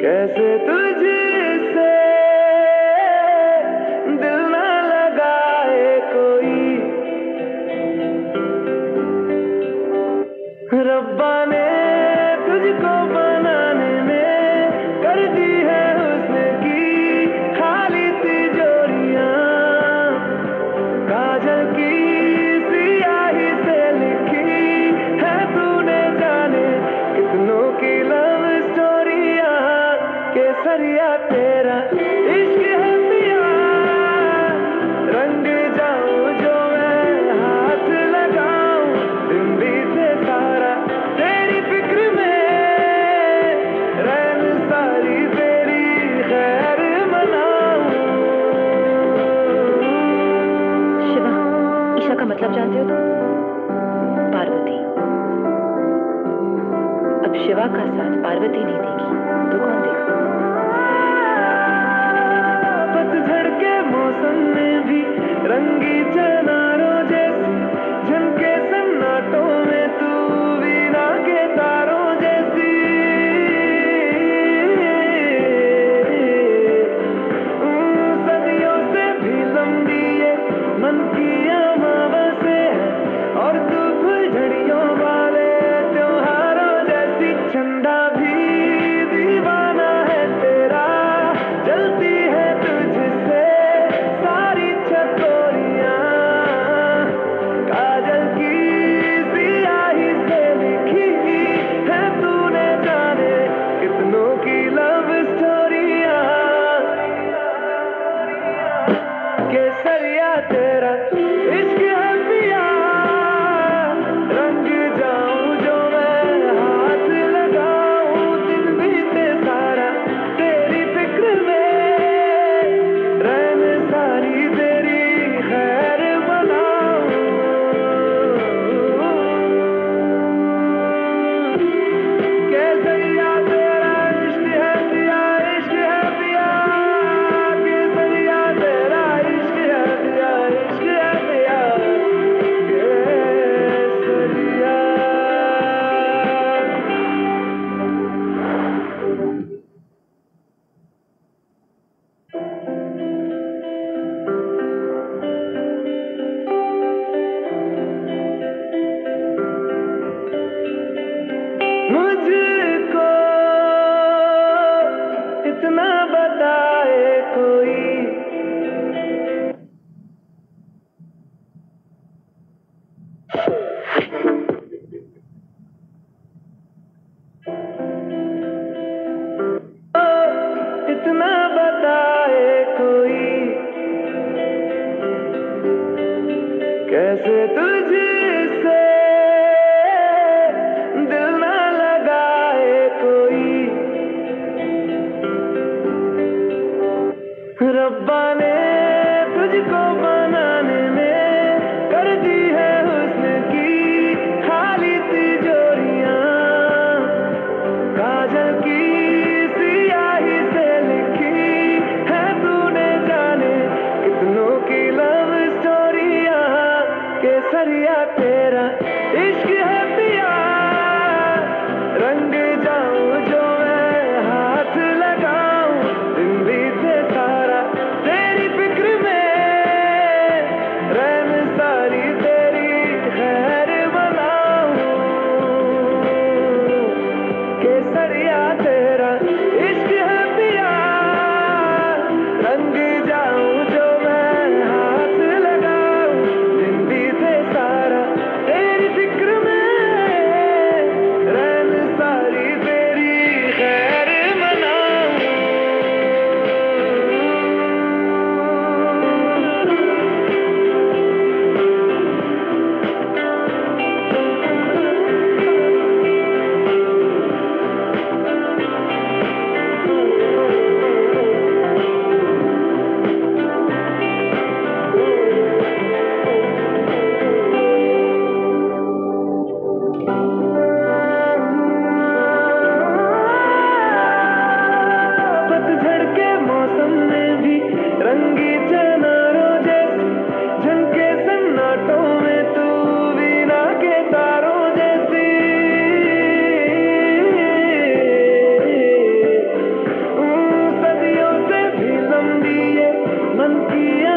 कैसे तुझसे साजिद पार्वती। अब शिवा का साथ पार्वती नहीं देगी। तो कौन देगा? पतझड़ के मौसम में भी रंगी चना करिया तेरे empty